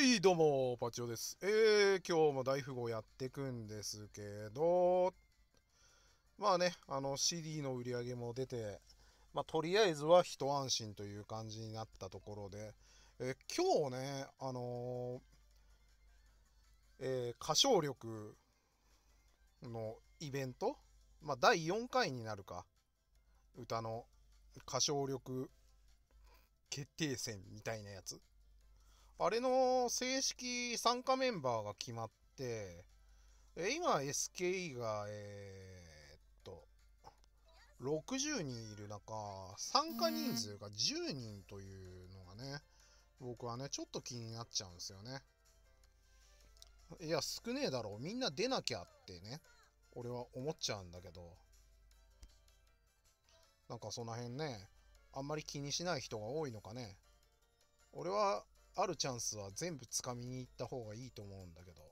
はい、どうも、パチオです。えー、今日も大富豪やってくんですけど、まあね、あの、CD の売り上げも出て、まあ、とりあえずは一安心という感じになったところで、えー今日ね、あのーえー歌唱力のイベント、まあ、第4回になるか、歌の歌唱力決定戦みたいなやつ。あれの正式参加メンバーが決まって、え今 SKE が、えーっと、60人いる中、参加人数が10人というのがね、僕はね、ちょっと気になっちゃうんですよね。いや、少ねえだろう。みんな出なきゃってね、俺は思っちゃうんだけど、なんかその辺ね、あんまり気にしない人が多いのかね。俺はあるチャンスは全部つかみに行った方がいいと思うんだけど。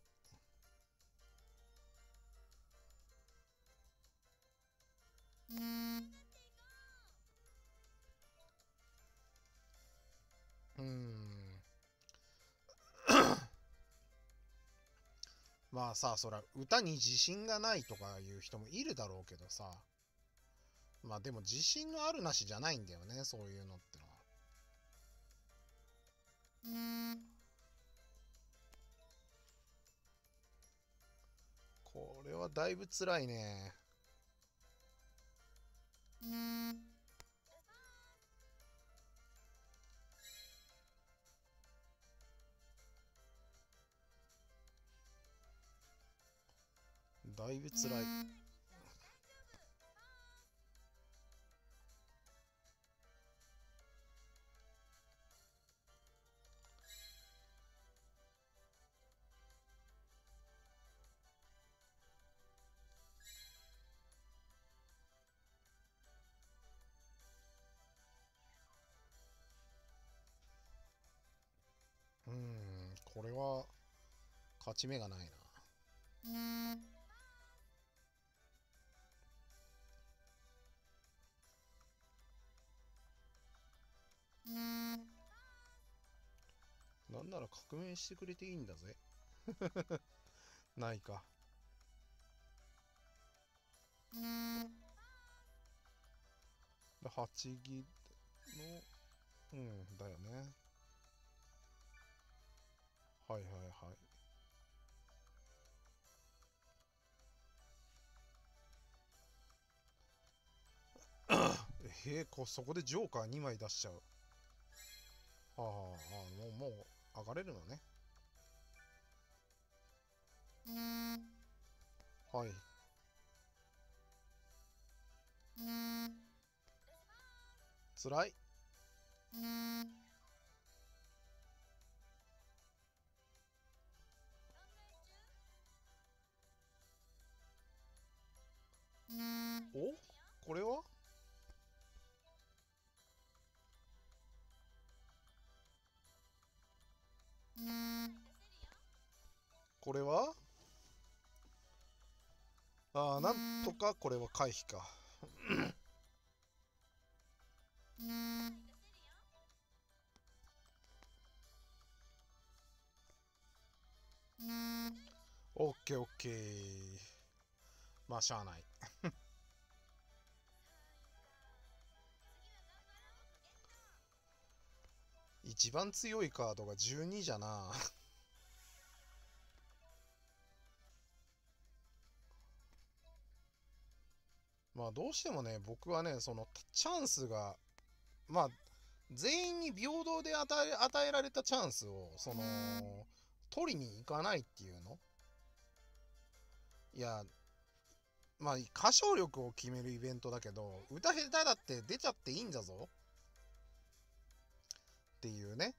うーん。まあさ、そら、歌に自信がないとかいう人もいるだろうけどさ。まあでも自信のあるなしじゃないんだよね、そういうのってのは。これはだいぶ辛いね。だいぶ辛い。これは勝ち目がないな。なんなら革命してくれていいんだぜ。ないか。で8ギの、うん、だよね。はいはいはい。え、こそこでジョーカー2枚出しちゃう。ああ、ああもう、もう上がれるのね。はい。つらい。これは？ああ、なんとかこれは回避か。オッケーオッケー。まあ、しゃあない。一番強いカードが12じゃな。まあどうしてもね、僕はね、そのチャンスが、まあ、全員に平等で与え与えられたチャンスを、その、取りに行かないっていうのいや、まあ、歌唱力を決めるイベントだけど、歌下手だって出ちゃっていいんだぞ。っていうね。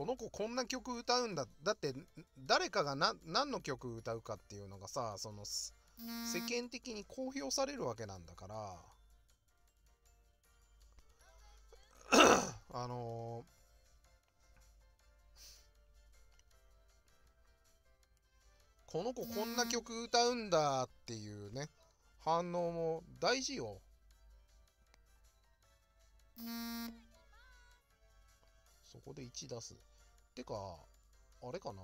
この子こんな曲歌うんだ。だって、誰かがな何の曲歌うかっていうのがさ、その、す世間的に公表されるわけなんだから、あのこの子こんな曲歌うんだっていうね、反応も大事よ。そこで1出す。てか、あれかな？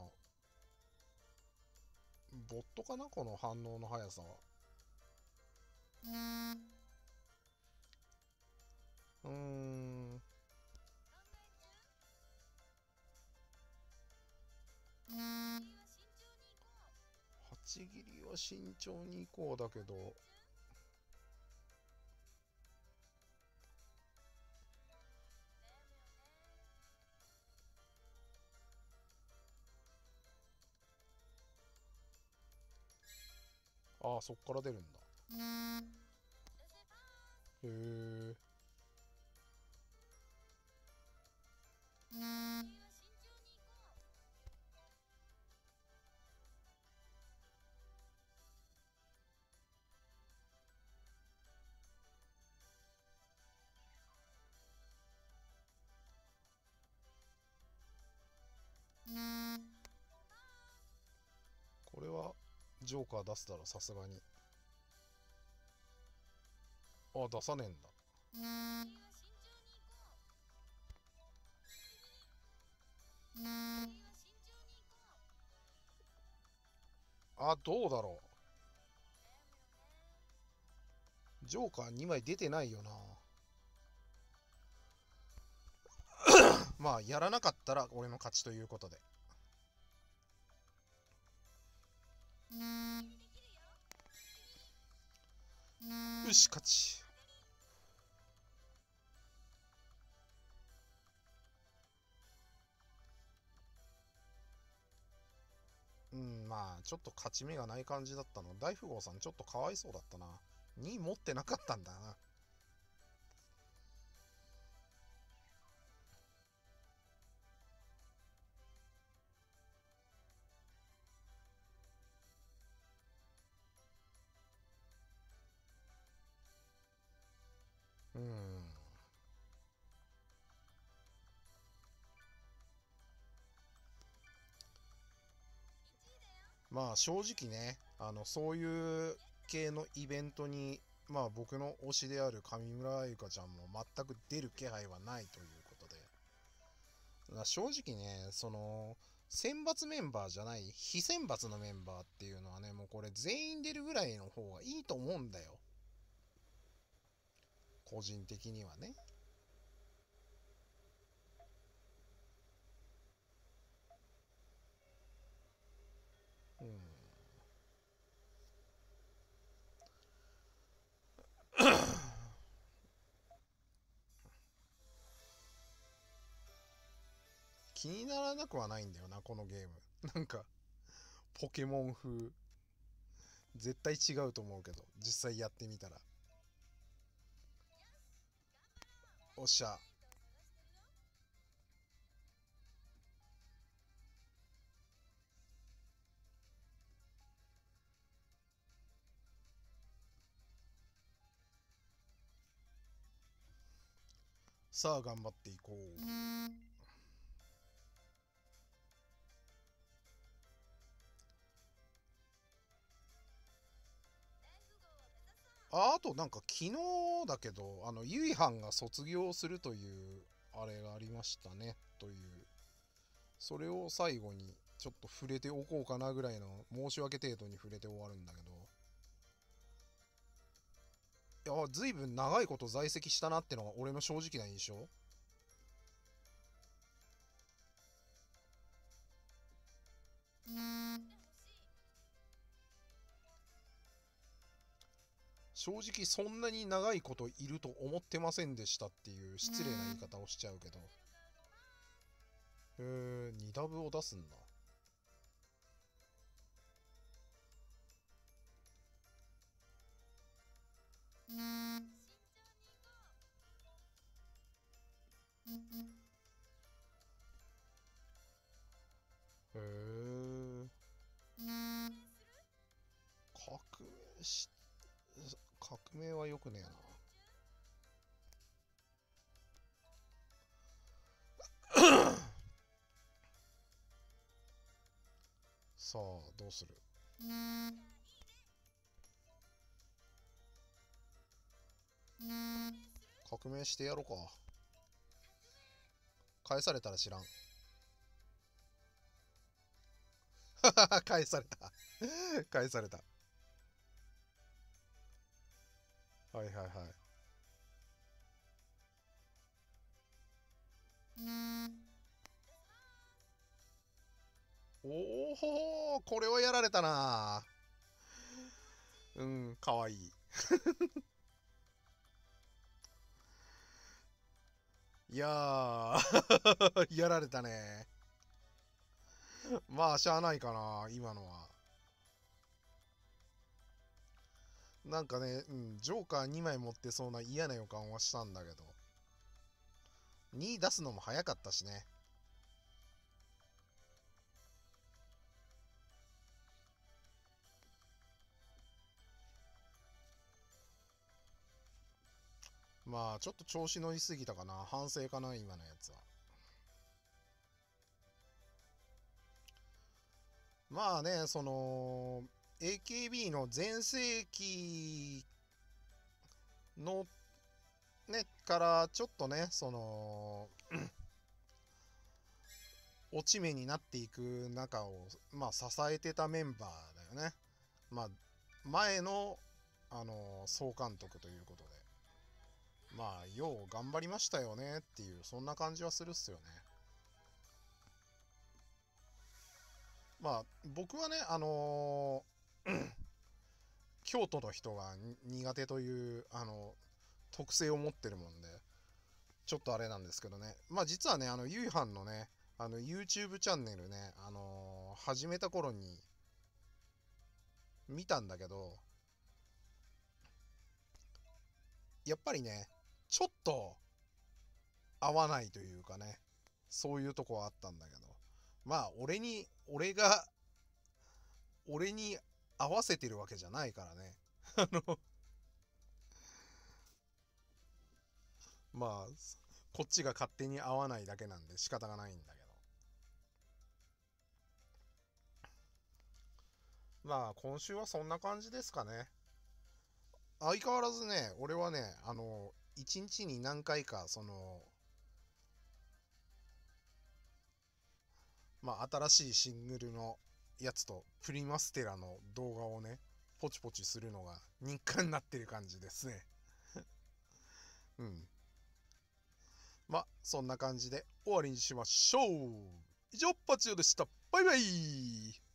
ボットかな？この反応の速さは。うーん。8切りは慎重に行こうだけど。ああ、そっから出るんだ。へえ。ジョーカー出すだろさすがに。あ出さねえんだ。あどうだろう。ジョーカー2枚出てないよな。まあやらなかったら俺の勝ちということで。よし勝ち。うんまあちょっと勝ち目がない感じだったの。大富豪さんちょっとかわいそうだったな。2持ってなかったんだな。まあ正直ねあのそういう系のイベントにまあ僕の推しである上村愛香ちゃんも全く出る気配はないということで。まあ正直ねその選抜メンバーじゃない非選抜のメンバーっていうのはねもうこれ全員出るぐらいの方がいいと思うんだよ。個人的にはね。気にならなくはないんだよなこのゲーム。なんかポケモン風。絶対違うと思うけど実際やってみたら。おっしゃ。さあ頑張っていこう。ああとなんか昨日だけどあのゆいはんが卒業するというあれがありましたねという。それを最後にちょっと触れておこうかなぐらいの申し訳程度に触れて終わるんだけど。いやずいぶん長いこと在籍したなってのが俺の正直な印象。正直そんなに長いこといると思ってませんでしたっていう失礼な言い方をしちゃうけど。へえ2ダブを出すんだ。へえ革命し革命はよくねえな さあどうする？革命してやろうか返されたら知らん。返された。返された。はいはいはい。おおこれはやられたな。うんかわいい。いやー やられたね。まあしゃあないかな今のは。なんかね、うん、ジョーカー2枚持ってそうな嫌な予感はしたんだけど。2出すのも早かったしね。まあちょっと調子乗りすぎたかな。反省かな今のやつは。まあねその AKB の全盛期のねからちょっとねその 落ち目になっていく中をまあ支えてたメンバーだよね。まあ前のあの総監督ということで。まあよう頑張りましたよねっていうそんな感じはするっすよね。まあ僕はねあのー、京都の人が苦手というあの特性を持ってるもんでちょっとあれなんですけどね。まあ実はねあのゆいはんのねあの YouTube チャンネルねあのー、始めた頃に見たんだけどやっぱりねちょっと合わないというかねそういうとこはあったんだけど。まあ俺に俺が俺に合わせてるわけじゃないからね。あのまあこっちが勝手に合わないだけなんで仕方がないんだけど。まあ今週はそんな感じですかね。相変わらずね俺はねあの一日に何回かそのまあ新しいシングルのやつとプリマステラの動画をねポチポチするのが日課になってる感じですね。うん。まあそんな感じで終わりにしましょう。以上パチオでした。バイバイ。